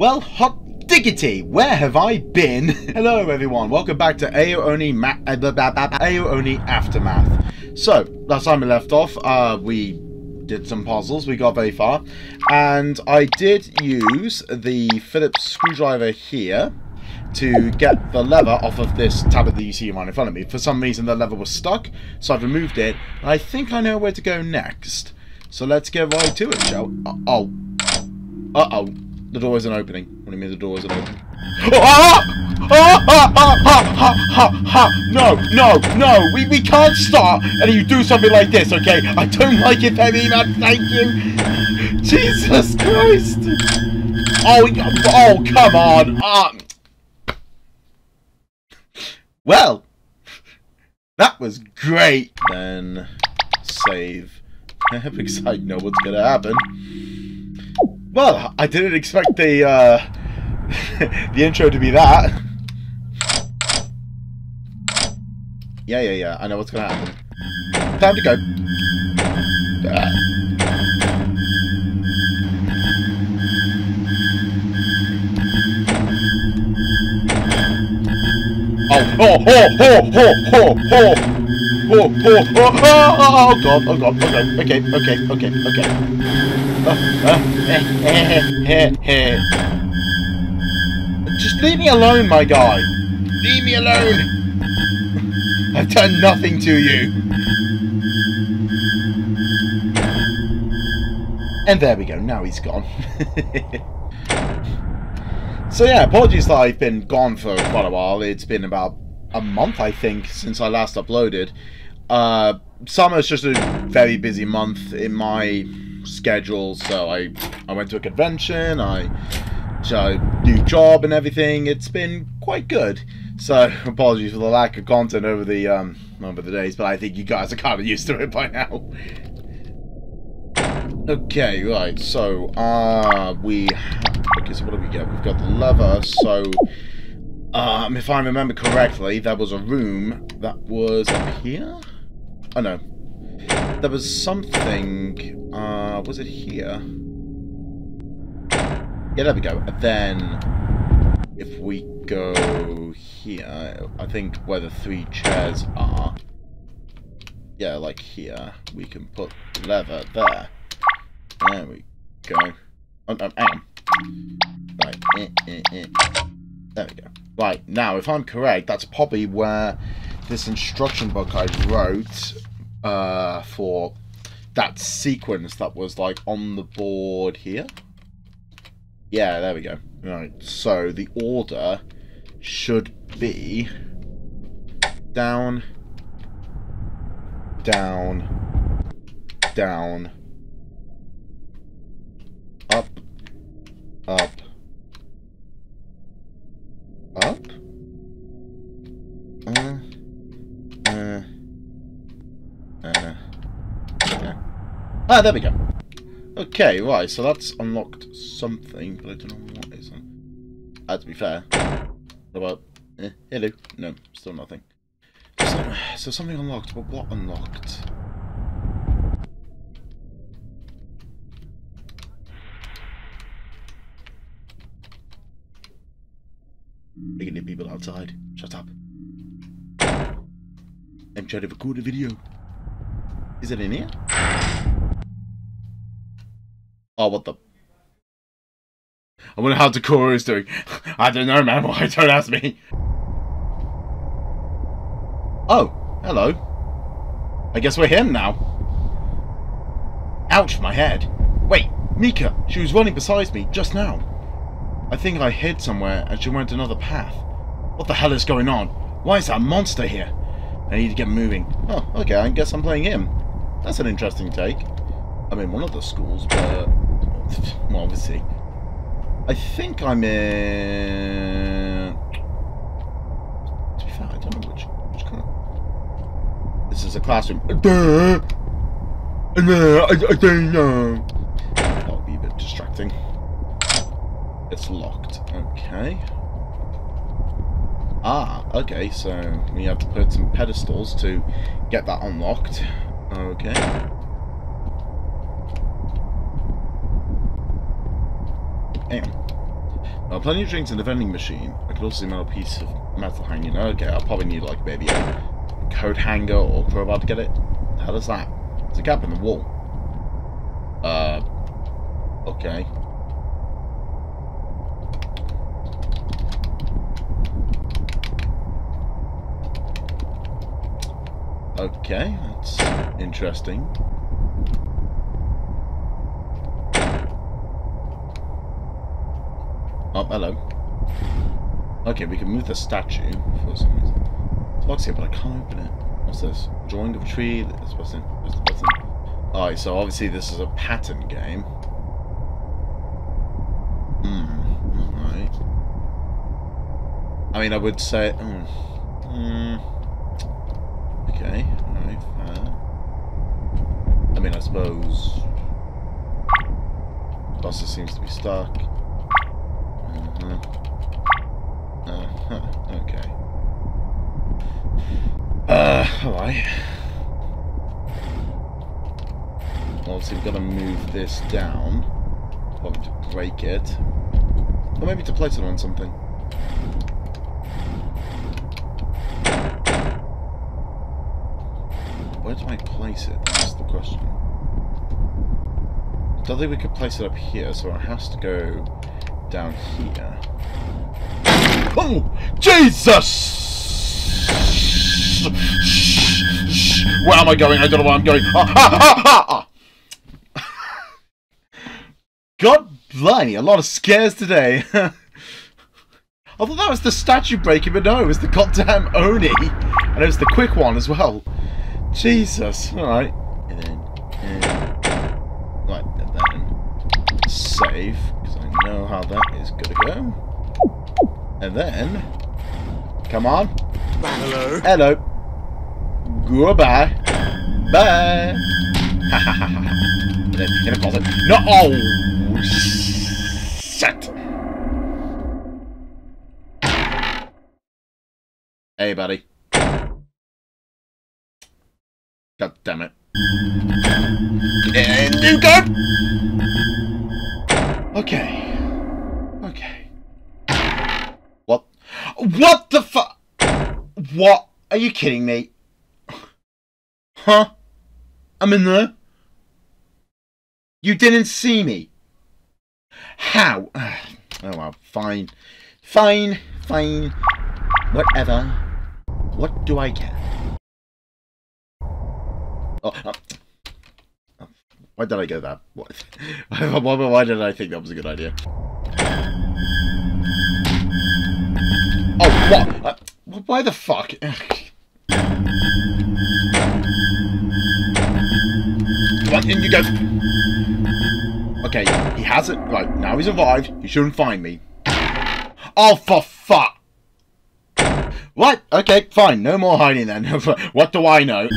Well, hot diggity, where have I been? Hello everyone, welcome back to AO Oni, Ma uh, Oni Aftermath. So, last time we left off, uh, we did some puzzles, we got very far, and I did use the Phillips screwdriver here to get the lever off of this tablet that you see right in front of me. For some reason the lever was stuck, so I've removed it, I think I know where to go next. So let's get right to it, shall we? Uh oh. Uh-oh. The door isn't opening. What do you mean the door isn't opening? No, no, no! We, we can't start and you do something like this, okay? I don't like it very much, thank you! Jesus Christ! Oh, oh, come on! Ah. Well, that was great! Then, save. because I know what's gonna happen. Well, I didn't expect the uh, the intro to be that. Yeah, yeah, yeah. I know what's gonna happen. Time to go. Uh. Oh, oh, oh, oh, oh, oh, oh. Oh, oh, oh, oh, oh, god, oh god, okay, okay, okay, okay, okay. Just leave me alone, my guy. Leave me alone. I've done nothing to you. And there we go, now he's gone. so yeah, apologies that I've been gone for quite a while. It's been about a month, I think, since I last uploaded. Uh, summer's just a very busy month in my schedule, so I I went to a convention, I a new job and everything. It's been quite good. So apologies for the lack of content over the um over the days, but I think you guys are kind of used to it by now. Okay, right. So uh we okay. So what do we get? We've got the lever. So um, if I remember correctly, there was a room that was up here. Oh no. There was something, uh, was it here? Yeah, there we go. And then, if we go here, I think where the three chairs are, yeah, like here, we can put lever there. There we go. Oh, oh, hang on. Right, eh, eh, eh. there we go. Right, now, if I'm correct, that's probably where this instruction book I wrote uh, for that sequence that was like on the board here. Yeah, there we go. Right, so the order should be down, down, down, up, up, up, uh, uh, uh, yeah. Ah, there we go. Okay, right, so that's unlocked something, but I don't know what is. Ah, to be fair. About... Eh, hello? No, still nothing. So, so something unlocked, but what unlocked? Making people outside. Shut up. I'm trying to record a video. Is it in here? Oh, what the? I wonder how Dakura is doing. I don't know, man. Why don't ask me? Oh, hello. I guess we're him now. Ouch, my head. Wait, Mika. She was running beside me just now. I think I hid somewhere and she went another path. What the hell is going on? Why is that monster here? I need to get moving. Oh, okay, I guess I'm playing him. That's an interesting take. I'm in one of the schools, but... Well, obviously. I think I'm in... To be fair, I don't know which, which kind of... This is a classroom. I don't know. That'll be a bit distracting. It's locked. Okay. Ah, okay, so we have to put some pedestals to get that unlocked. Okay. Plenty of drinks in the vending machine. I could also see a piece of metal hanging. Okay, I'll probably need like maybe a coat hanger or crowbar to get it. How does that? There's a gap in the wall. Uh, okay. Okay, that's interesting. Oh, hello. Okay, we can move the statue for some reason. It's box here, but I can't open it. What's this? Drawing of a tree. In. What's the button? Alright, so obviously this is a pattern game. Hmm. Alright. I mean, I would say. Hmm. Hmm. Okay, alright, fair. I mean, I suppose... Buster seems to be stuck. Uh -huh. Uh -huh. Okay. Uh, alright. Well, Uh, uh, uh, so we've got to move this down. Probably to break it. Or maybe to place it on something. Where do I place it? That's the question. I don't think we could place it up here, so it has to go down here. Oh! Jesus! Where am I going? I don't know where I'm going. Ah, ah, ah, God blimey, a lot of scares today. I thought that was the statue breaking, but no, it was the goddamn Oni. And it was the quick one as well. Jesus. Alright. And then, and, right, and then save, know how that is going to go. And then, come on. Hello. Hello. Goodbye. Bye. and then in a closet. No! Oh! Shit. Hey, buddy. God damn it. And you go! Okay. What? What the fu- What? Are you kidding me? Huh? I'm in there? You didn't see me? How? Oh well, fine. Fine, fine. Whatever. What do I get? Oh, oh. Oh, Why did I go that? What? why, why did I think that was a good idea? What? Uh, why the fuck? Come on, in you go. Okay, he has it. Right, now he's arrived. He shouldn't find me. Oh, for fuck. What? Okay, fine. No more hiding then. what do I know?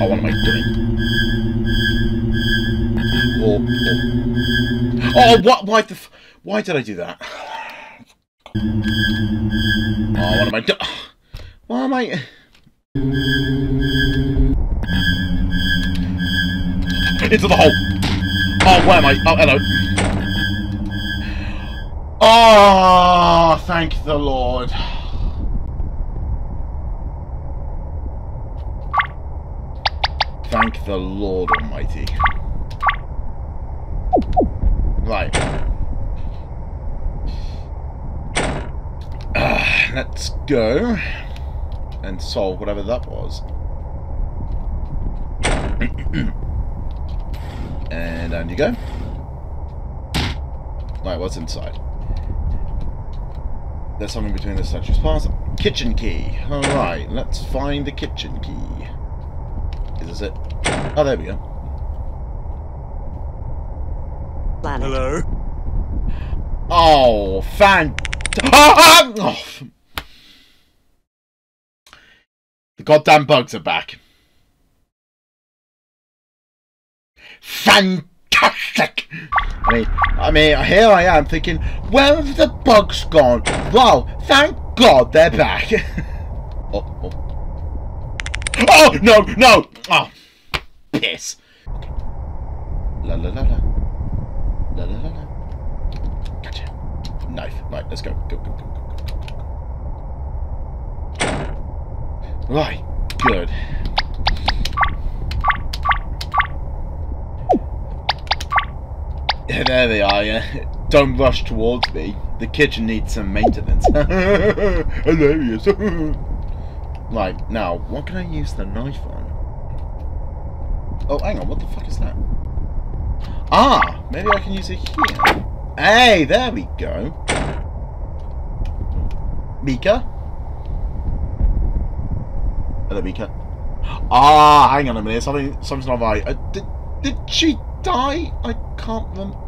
Oh, what am I doing? Oh, oh. oh what? Why the? F why did I do that? Oh, what am I doing? Why am I? Into the hole. Oh, where am I? Oh, hello. Oh, thank the Lord. Thank the Lord Almighty. Right. Uh, let's go and solve whatever that was. and down you go. Right, what's inside? There's something between the statue's parts. Kitchen key. Alright, let's find the kitchen key. Is this it? Oh, there we go. Planet. Hello. Oh, fan. Oh, the goddamn bugs are back. Fantastic! I mean, I mean, here I am thinking, where have the bugs gone? Wow, thank God they're back. oh, oh. Oh, no, no! Oh, piss. La la la la. La la la la. Gotcha. knife. Right, let's go. Go, go, go, go, go, go, go. Right, good. Yeah, there they are, yeah. Don't rush towards me. The kitchen needs some maintenance. Hilarious. right, now, what can I use the knife on? Oh, hang on, what the fuck is that? Ah, maybe I can use it here. Hey, there we go. Mika? Hello, Mika. Ah, hang on a minute. Something, something's not right. Uh, did, did she die? I can't remember.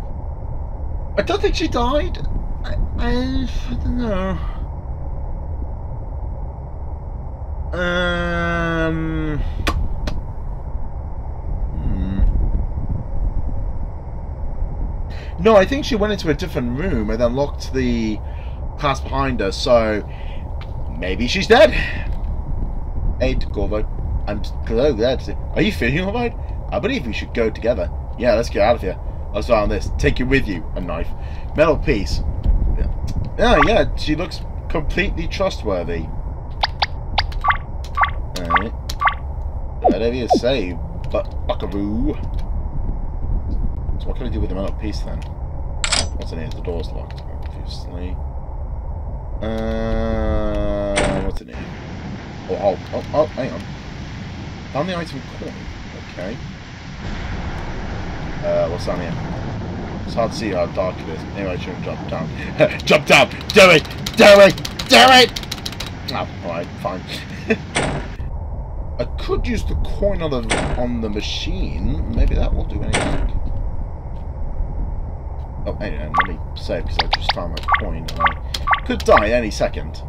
I don't think she died. I, I, I don't know. Um. hmm. No, I think she went into a different room and then locked the class behind her, so maybe she's dead. Hey, Corvo. I'm so glad to see. Are you feeling alright? I believe we should go together. Yeah, let's get out of here. Let's on this. Take it with you. A knife. Metal piece. Yeah, yeah, yeah she looks completely trustworthy. Alright. Whatever you say, but buckaroo. So what can I do with the metal piece then? What's in here? The door's locked, obviously. Uh, what's in here? Oh, oh, oh, oh, hang on. Found the item coin. Okay. Uh, what's down here? It's hard to see how dark it is. Maybe I shouldn't jump down. jump down! Do it! Do it! Do it! Oh, alright, fine. I could use the coin on the on the machine. Maybe that will do anything. Oh, anyway, let me save because I just found my coin and I could die any second.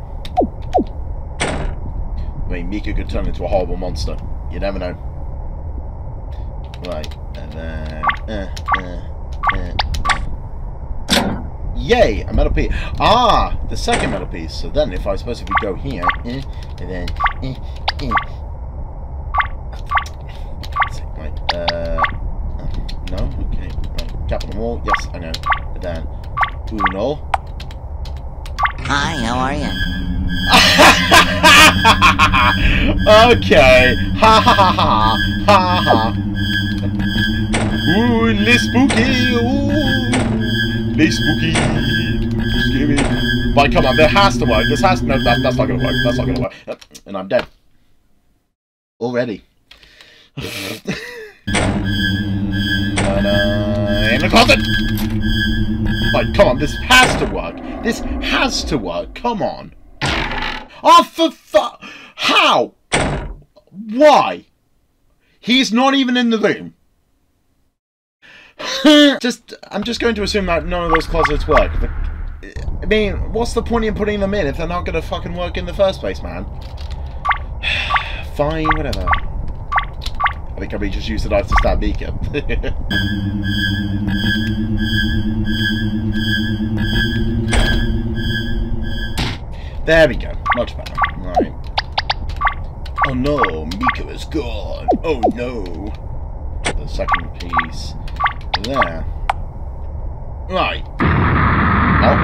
Mean, Mika could turn into a horrible monster. You never know. Right, and then... Uh, uh, uh. Yay! A metal piece. Ah! The second metal piece. So then, if I suppose if we go here, and then... Right, uh... No? Okay. Right. Capital Wall. Yes, I know. And then... Uno. Hi, how are you? Okay. Ha ha ha ha. Ha ha. Ooh, les spooky. Ooh. Les spooky. Scary. But come on, there has to work. This has to. No, that, that's not to work. That's not to work. And I'm dead. Already. in the closet! Like, come on, this has to work. This has to work. Come on. Oh, for fuck! How? Why? He's not even in the room. just, I'm just going to assume that none of those closets work. I mean, what's the point in putting them in if they're not going to fucking work in the first place, man? Fine, whatever. I think I may just use the knife to stab Mika. there we go. Much better. Right. Oh no, Mika is gone. Oh no. The second piece. There. Right. Oh.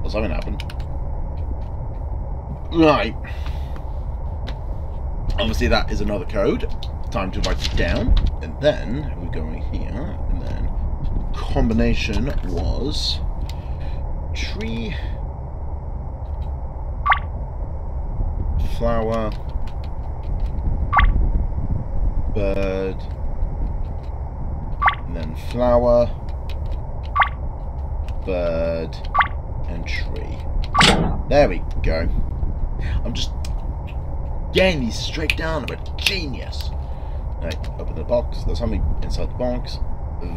Well, something happened. Right. Obviously that is another code. Time to write it down. And then we go here. And then combination was tree. Flower. Bird. And then flower. Bird. And tree. There we go. I'm just getting these straight down. I'm a genius. Right open the box. There's something inside the box.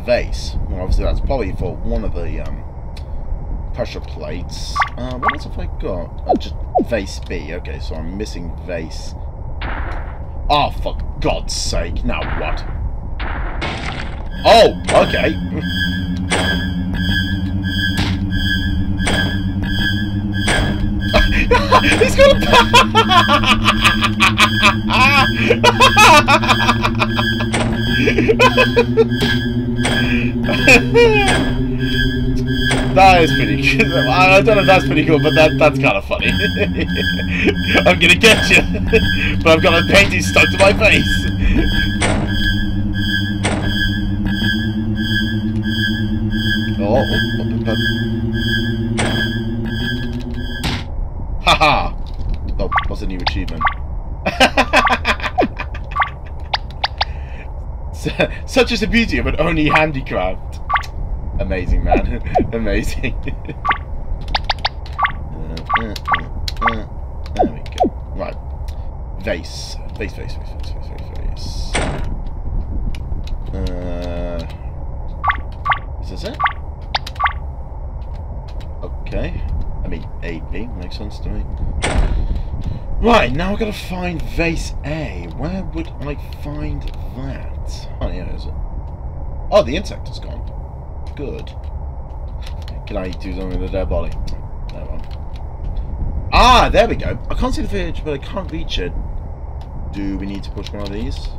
Vase. Well obviously that's probably for one of the um, pressure plates uh, what else have I got uh, just vase B okay so I'm missing vase Oh, for God's sake. Now what? Oh, okay. He's gonna... that is pretty good. I don't know if that's pretty cool, but that that's kind of funny. I'm gonna get you, but I've got a painting stuck to my face. Oh, oh, oh, oh haha! Oh, what's a new achievement? Such is the beauty of an Oni handicraft. Amazing, man. Amazing. there we go. Right. Vase. Vase, vase, vase, vase, vase, vase. Uh, is this it? Okay. I mean, A, B. Makes sense to me. Right, now I've got to find vase A. Where would I find that? Oh, yeah, is it? Oh, the insect is gone. Good. Can I do something with the dead body? No one. Ah, there we go. I can't see the village, but I can't reach it. Do we need to push one of these?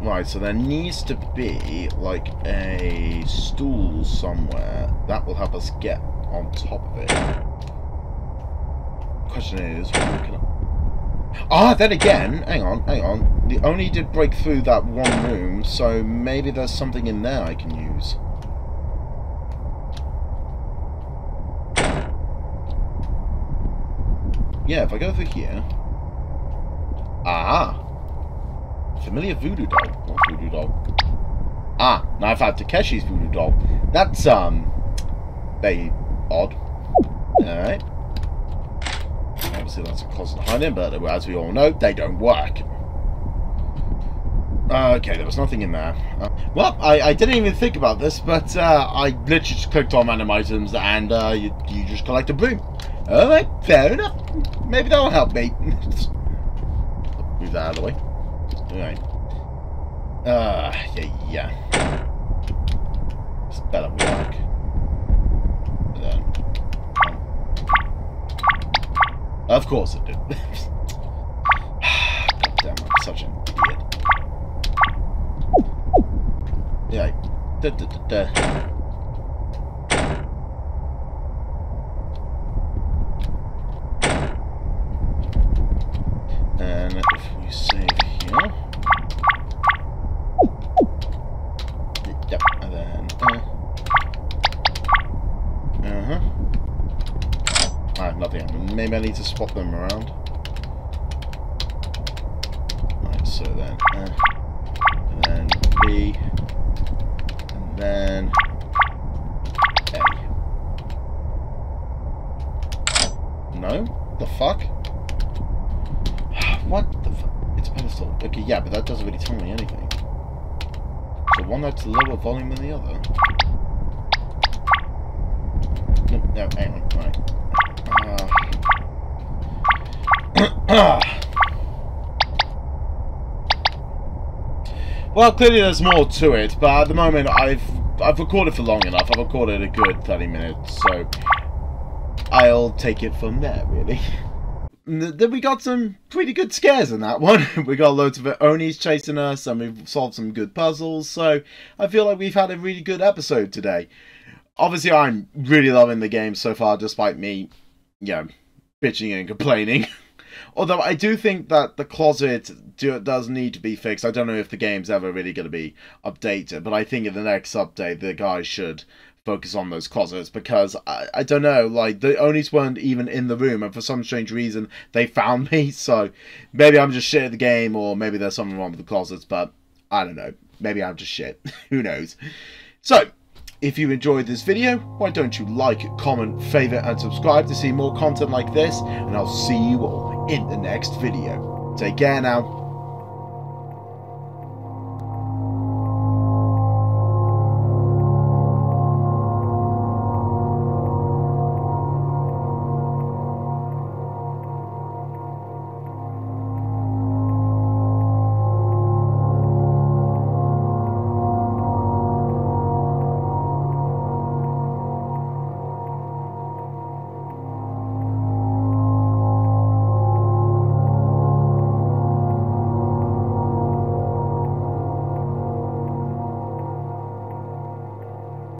Right, so there needs to be, like, a stool somewhere. That will help us get on top of it. Question is, can I... Ah, then again, hang on, hang on. The Oni did break through that one room, so maybe there's something in there I can use. Yeah, if I go through here... Ah! Familiar voodoo doll. What voodoo doll? Ah, now I've had Takeshi's voodoo doll. That's, um, very odd. Alright. Obviously that's a closet hiding, but as we all know, they don't work. Uh, okay, there was nothing in there. Uh, well, I, I, didn't even think about this, but uh, I literally just clicked on random items and uh, you, you just collect a broom. Alright, fair enough. Maybe that'll help me. Move that out of the way. Alright. Uh, yeah, yeah. This better work. Then, um, of course it did. God damn, I'm such an idiot. Yeah. Da, da, da, da. And if we save here. Yep, and then. Uh, uh huh. I have nothing. Maybe I need to swap them around. Right, so then. Uh, and then B. And then. A. No? The fuck? What the fuck? It's a pedestal. Okay, yeah, but that doesn't really tell me anything. So one that's lower volume than the other. No, no, hang on, right. Uh. well, clearly there's more to it, but at the moment I've I've recorded for long enough. I've recorded a good 30 minutes, so I'll take it from there, really. then we got some pretty good scares in that one. we got loads of Onis chasing us, and we've solved some good puzzles. So I feel like we've had a really good episode today. Obviously, I'm really loving the game so far, despite me, you know, bitching and complaining. Although I do think that the closet do, does need to be fixed. I don't know if the game's ever really going to be updated, but I think in the next update, the guys should focus on those closets because I, I don't know, like the Onis weren't even in the room, and for some strange reason they found me. So maybe I'm just shit at the game, or maybe there's something wrong with the closets. But I don't know. Maybe I'm just shit. Who knows? So. If you enjoyed this video, why don't you like, comment, favourite and subscribe to see more content like this, and I'll see you all in the next video. Take care now.